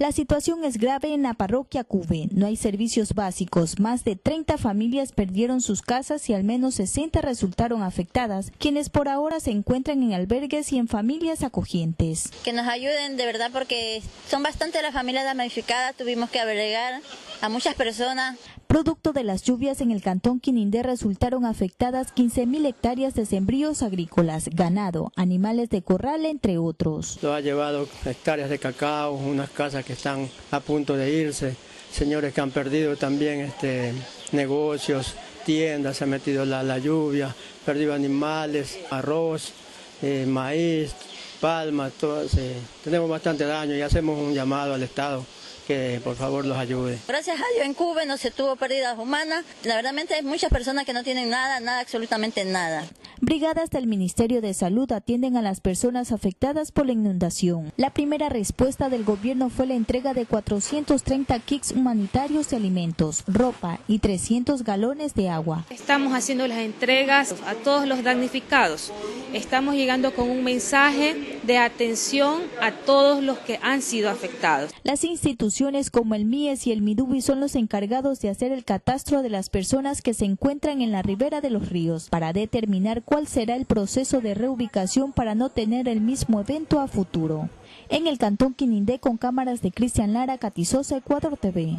La situación es grave en la parroquia Cube. No hay servicios básicos. Más de 30 familias perdieron sus casas y al menos 60 resultaron afectadas, quienes por ahora se encuentran en albergues y en familias acogientes. Que nos ayuden de verdad porque son bastante las familias damnificadas. Tuvimos que agregar a muchas personas. Producto de las lluvias en el cantón Quinindé resultaron afectadas 15.000 hectáreas de sembríos agrícolas, ganado, animales de corral, entre otros. Lo ha llevado hectáreas de cacao, unas casas que están a punto de irse, señores que han perdido también este, negocios, tiendas, se ha metido la, lluvia, perdido animales, arroz, eh, maíz, palma, todo, tenemos bastante daño y hacemos un llamado al Estado que por favor los ayude. Gracias a Dios en Cuba no se tuvo pérdidas humanas. La verdad hay muchas personas que no tienen nada, nada, absolutamente nada. Brigadas del Ministerio de Salud atienden a las personas afectadas por la inundación. La primera respuesta del gobierno fue la entrega de 430 kits humanitarios de alimentos, ropa y 300 galones de agua. Estamos haciendo las entregas a todos los damnificados. Estamos llegando con un mensaje de atención a todos los que han sido afectados. Las instituciones como el MIES y el MIDUBI son los encargados de hacer el catastro de las personas que se encuentran en la ribera de los ríos para determinar cuál será el proceso de reubicación para no tener el mismo evento a futuro. En el Cantón Quinindé con cámaras de Cristian Lara, Catizosa, Ecuador TV.